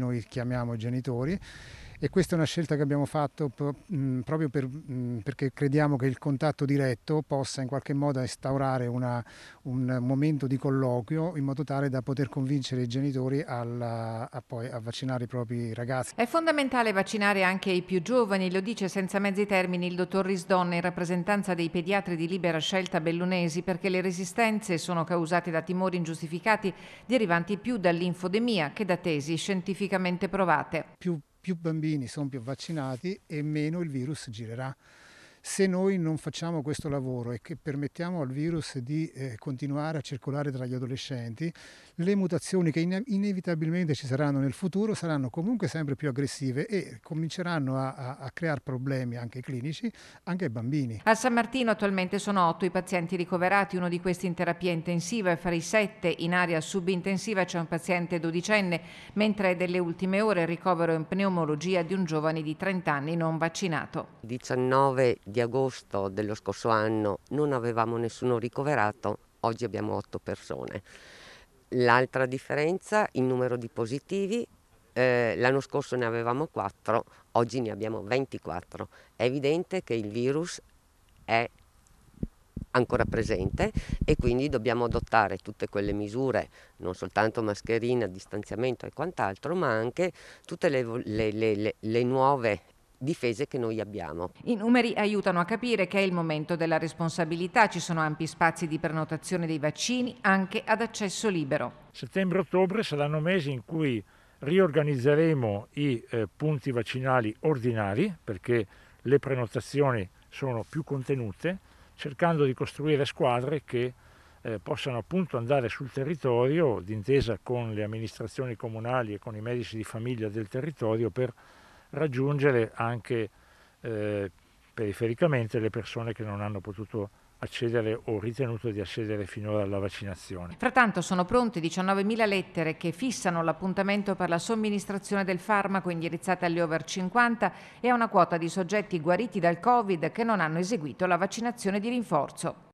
noi chiamiamo genitori e questa è una scelta che abbiamo fatto proprio per, perché crediamo che il contatto diretto possa in qualche modo instaurare una, un momento di colloquio in modo tale da poter convincere i genitori alla, a, poi, a vaccinare i propri ragazzi. È fondamentale vaccinare anche i più giovani, lo dice senza mezzi termini il dottor Risdonna in rappresentanza dei pediatri di libera scelta bellunesi perché le resistenze sono causate da timori ingiustificati derivanti più dall'infodemia che da tesi scientificamente provate. Più più bambini sono più vaccinati e meno il virus girerà. Se noi non facciamo questo lavoro e che permettiamo al virus di eh, continuare a circolare tra gli adolescenti, le mutazioni che in- inevitabilmente ci saranno nel futuro saranno comunque sempre più aggressive e cominceranno a, a, a creare problemi anche clinici anche ai bambini. A San Martino attualmente sono otto i pazienti ricoverati, uno di questi in terapia intensiva e fra i sette in area subintensiva c'è un paziente dodicenne, mentre è delle ultime ore il ricovero in pneumologia di un giovane di 30 anni non vaccinato. 19 di agosto dello scorso anno non avevamo nessuno ricoverato, oggi abbiamo 8 persone. L'altra differenza, il numero di positivi, eh, l'anno scorso ne avevamo 4, oggi ne abbiamo 24. È evidente che il virus è ancora presente e quindi dobbiamo adottare tutte quelle misure, non soltanto mascherina, distanziamento e quant'altro, ma anche tutte le, le, le, le nuove difese che noi abbiamo. I numeri aiutano a capire che è il momento della responsabilità, ci sono ampi spazi di prenotazione dei vaccini anche ad accesso libero. Settembre-ottobre saranno mesi in cui riorganizzeremo i eh, punti vaccinali ordinari perché le prenotazioni sono più contenute, cercando di costruire squadre che eh, possano appunto andare sul territorio d'intesa con le amministrazioni comunali e con i medici di famiglia del territorio per raggiungere anche eh, perifericamente le persone che non hanno potuto accedere o ritenuto di accedere finora alla vaccinazione. Frattanto sono pronte 19.000 lettere che fissano l'appuntamento per la somministrazione del farmaco indirizzate agli over 50 e a una quota di soggetti guariti dal Covid che non hanno eseguito la vaccinazione di rinforzo.